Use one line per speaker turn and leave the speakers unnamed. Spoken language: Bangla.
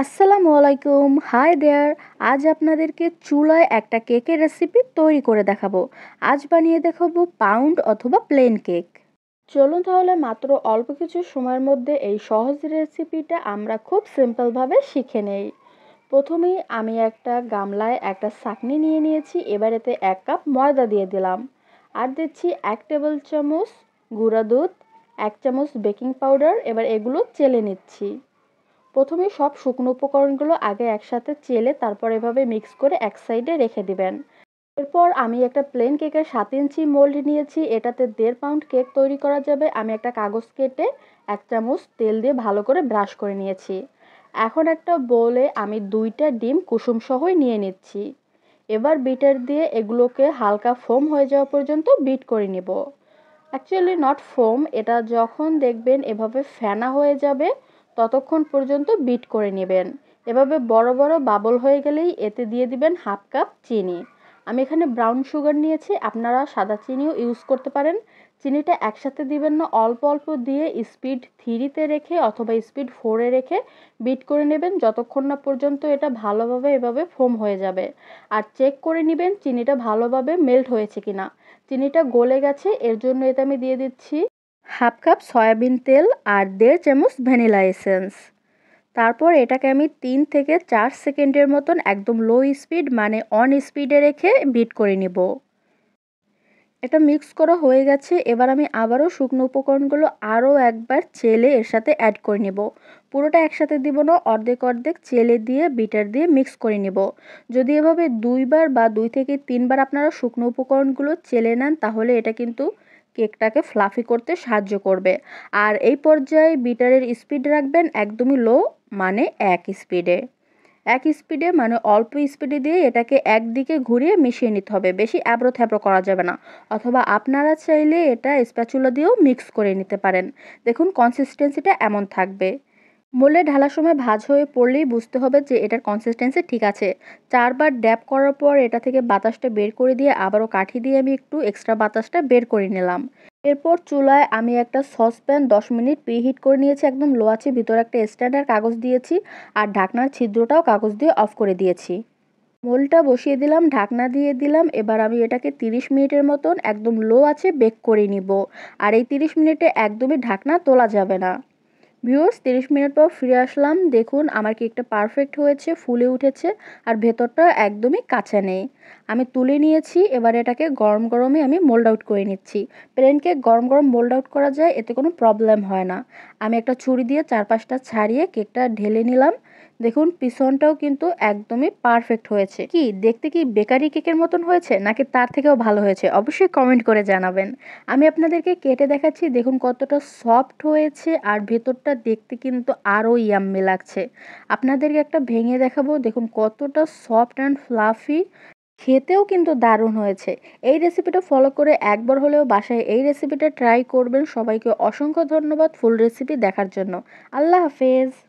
আসসালামু আলাইকুম। হাই দেয়ার আজ আপনাদেরকে চুলায় একটা কেকের রেসিপি তৈরি করে দেখাবো। আজ বানিয়ে দেখাবো পাউন্ড অথবা প্লেন কেক চলুন তাহলে মাত্র অল্প কিছু সময়ের মধ্যে এই সহজ রেসিপিটা আমরা খুব সিম্পলভাবে শিখে নেই। প্রথমেই আমি একটা গামলায় একটা চাকনি নিয়ে নিয়েছি, এবার এতে এক কাপ ময়দা দিয়ে দিলাম। আর দিচ্ছি এক টেবিল চামচ গুঁড়া দুধ, এক চামচ বেকিং পাউডার এবার এগুলো চেলে নিচ্ছি। প্রথমে সব শুকনো উপকরণগুলো আগে একসাথে চেলে তারপর এভাবে মিক্স করে এক সাইডে রেখে দিবেন। এরপর আমি একটা প্লেন কেকের সাত ইঞ্চি মোল্ড নিয়েছি, এটাতে দেড় পাউন্ড কেক তৈরি করা যাবে। আমি একটা কাগজ কেটে এক চামচ তেল দিয়ে ভালো করে ব্রাশ করে নিয়েছি। এখন একটা বোলে আমি দুইটা ডিম কুসুম সহই নিয়ে নিচ্ছি। এবার বিটার দিয়ে এগুলোকে হালকা ফোম হয়ে যাওয়া পর্যন্ত বিট করে নিব। অ্যাকচুয়ালি নট ফোম এটা যখন দেখবেন এভাবে ফেনা হয়ে যাবে ততক্ষণ পর্যন্ত বিট করে নেবেন। এভাবে বড় বড় বাবল হয়ে গেলেই এতে দিয়ে দিবেন হাফ কাপ চিনি। আমি এখানে ব্রাউন সুগার নিয়েছি, আপনারা সাদা চিনিও ইউজ করতে পারেন। চিনিটা একসাথে দিবেন না, অল্প অল্প দিয়ে স্পিড থ্রিতে রেখে অথবা স্পিড ফোরে রেখে বিট করে নেবেন। যতক্ষণ না পর্যন্ত এটা ভালোভাবে এভাবে ফোম হয়ে যাবে। আর চেক করে নেবেন চিনিটা ভালোভাবে মেল্ট হয়েছে কিনা। চিনিটা গলে গেছে, এর জন্য এতে আমি দিয়ে দিচ্ছি হাফ কাপ সয়াবিন তেল আর দেড় চামচ ভ্যানিলা এসেন্স। তারপর এটাকে আমি তিন থেকে চার সেকেন্ডের মতন একদম লো স্পিড মানে অন স্পিডে রেখে বিট করে নেব। এটা মিক্স করা হয়ে গেছে, এবার আমি আবারও শুকনো উপকরণগুলো আরও একবার চেলে এর সাথে অ্যাড করে নেব। পুরোটা একসাথে দিব না, অর্ধেক অর্ধেক চেলে দিয়ে বিটার দিয়ে মিক্স করে নেব। যদি এভাবে দুইবার বা দুই থেকে তিনবার আপনারা শুকনো উপকরণগুলো চেলে নেন, তাহলে এটা কিন্তু কেকটাকে ফ্লাফি করতে সাহায্য করবে। আর এই পর্যায়ে বিটারের স্পিড রাখবেন একদমই লো মানে এক স্পিডে এক স্পিডে মানে অল্প স্পিডে দিয়ে এটাকে একদিকে ঘুরিয়ে মিশিয়ে নিতে হবে, বেশি অ্যাব্রো থ্যাব্রো করা যাবে না। অথবা আপনারা চাইলে এটা স্প্যাচুলা দিয়েও মিক্স করে নিতে পারেন। দেখুন কনসিস্টেন্সিটা এমন থাকবে। মোলে ঢালার সময় ভাজ হয়ে পড়লেই বুঝতে হবে যে এটার কনসিস্টেন্সি ঠিক আছে। চারবার ড্যাপ করার পর এটা থেকে বাতাসটা বের করে দিয়ে আবারও কাঠি দিয়ে আমি একটু এক্সট্রা বাতাসটা বের করে নিলাম। এরপর চুলায় আমি একটা সসপ্যান দশ মিনিট প্রিহিট করে নিয়েছি, একদম লো আছে ভিতরে একটা স্ট্যান্ডার্ড কাগজ দিয়েছি আর ঢাকনার ছিদ্রটাও কাগজ দিয়ে অফ করে দিয়েছি। মোলটা বসিয়ে দিলাম, ঢাকনা দিয়ে দিলাম, এবার আমি এটাকে 30 মিনিটের মতন একদম লো আছে বেক করে নিব। আর এই 30 মিনিটে একদমই ঢাকনা তোলা যাবে না। ভিউর্স তিরিশ মিনিট পর ফিরে আসলাম। দেখুন, আমার কেকটা পারফেক্ট হয়েছে, ফুলে উঠেছে, আর ভেতরটা একদমই কাঁচা নেই। আমি তুলে নিয়েছি, এবার এটাকে গরম গরমে আমি মোল্ড আউট করে নিচ্ছি। প্লেন কেক গরম গরম মোল্ড আউট করা যায়, এতে কোনো প্রবলেম হয় না। আমি একটা ছুরি দিয়ে চারপাশটা ছাড়িয়ে কেকটা ঢেলে নিলাম। দেখুন, পিছনটাও কিন্তু একদমই পারফেক্ট হয়েছে। কি, দেখতে কি বেকারি কেকের মতন হয়েছে, নাকি তার থেকেও ভালো হয়েছে? অবশ্যই কমেন্ট করে জানাবেন। আমি আপনাদেরকে কেটে দেখাচ্ছি, দেখুন কতটা সফট হয়েছে, আর ভেতরটা দেখতে কিন্তু আরও ইয়াম্মি লাগছে। আপনাদেরকে একটা ভেঙে দেখাবো, দেখুন কতটা সফট অ্যান্ড ফ্লাফি খেতেও কিন্তু দারুণ হয়েছে। এই রেসিপিটা ফলো করে একবার হলেও বাসায় এই রেসিপিটা ট্রাই করবেন। সবাইকে অসংখ্য ধন্যবাদ ফুল রেসিপি দেখার জন্য। আল্লাহ হাফেজ!